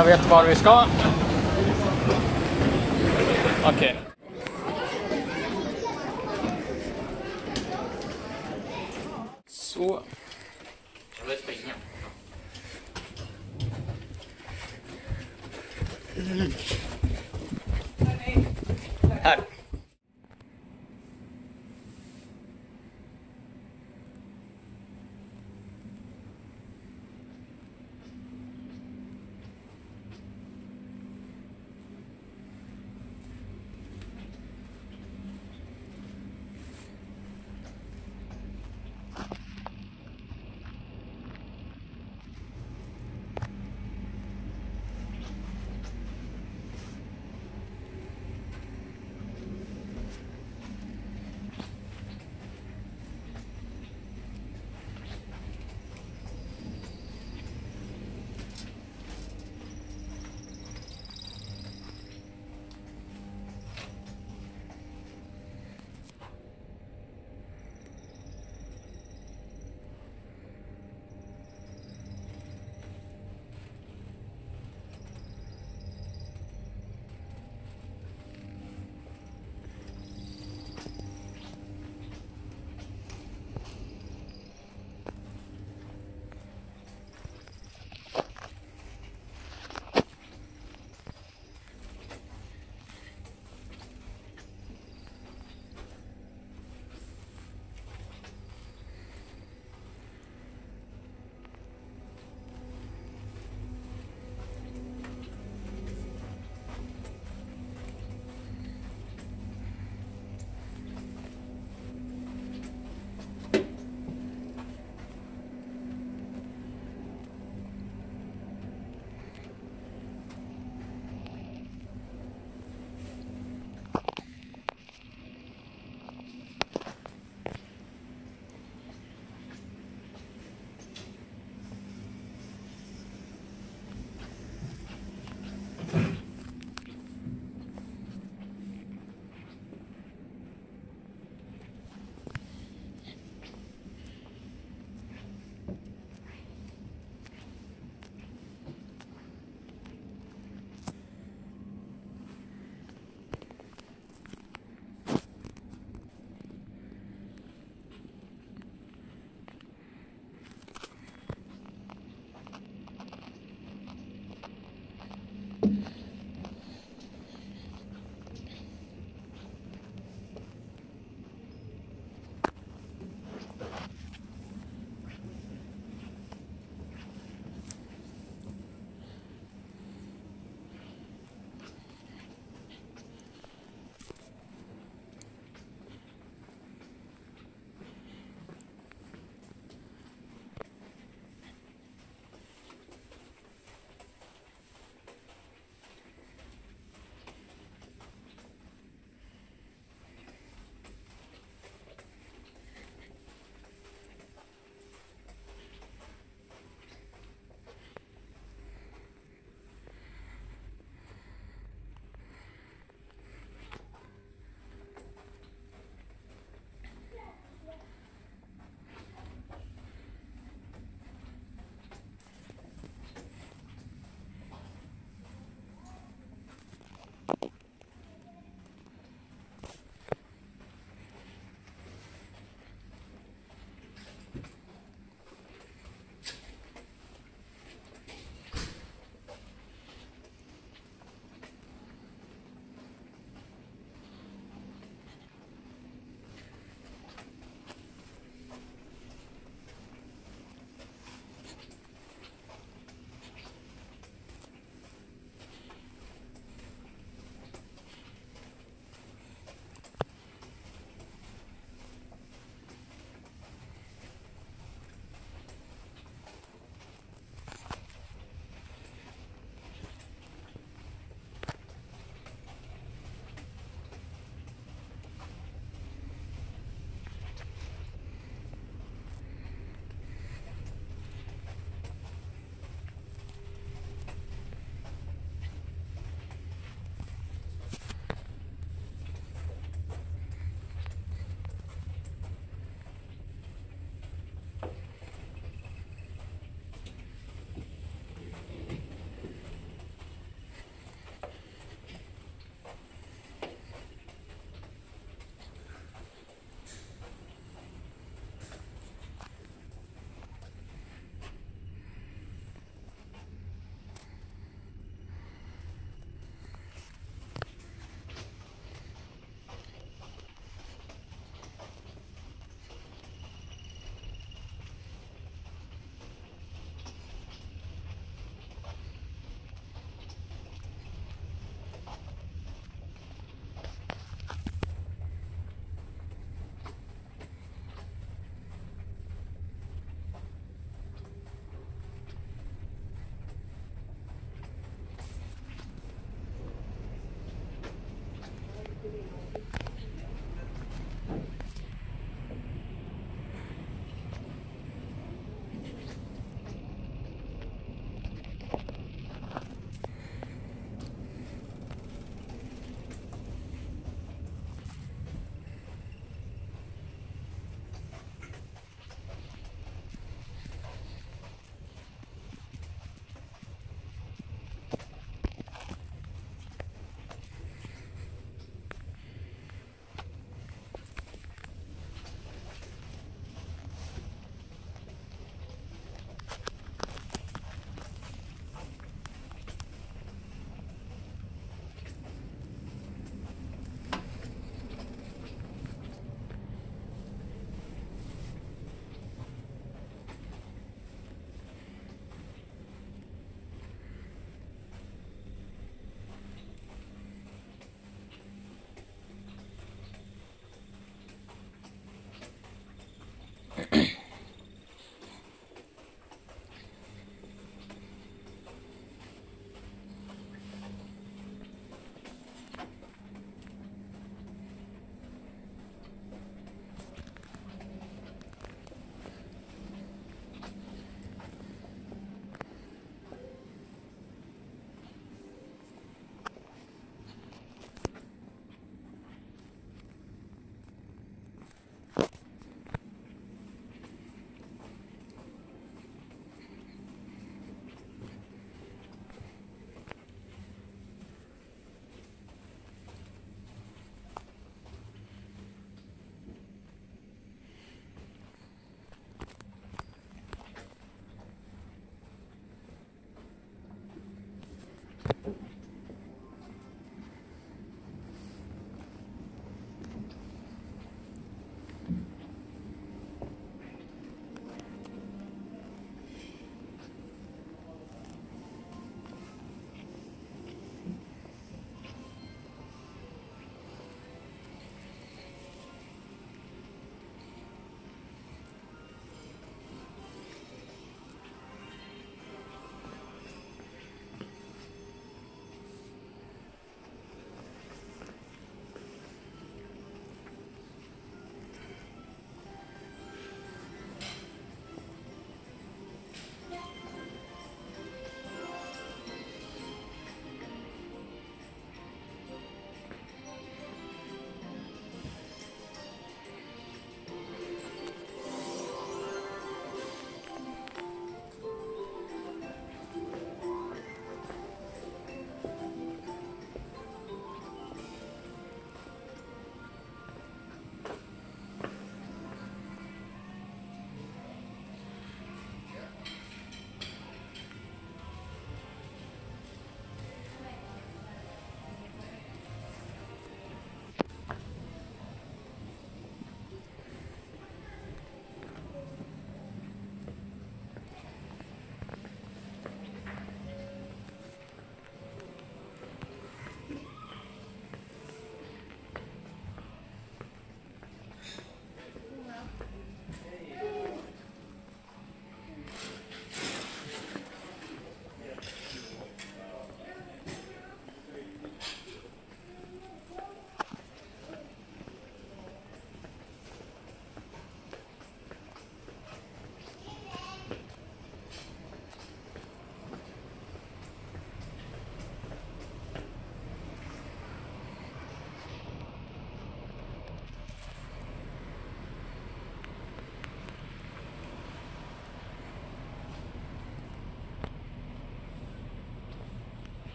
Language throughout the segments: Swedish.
Jag vet var vi ska. Okej. Okay.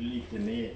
litt mer.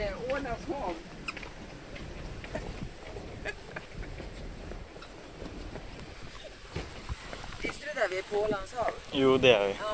Det Ålands hav. Visste du det? Vi är på Ålands hav. Jo, det är vi. Ja.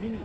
Mini.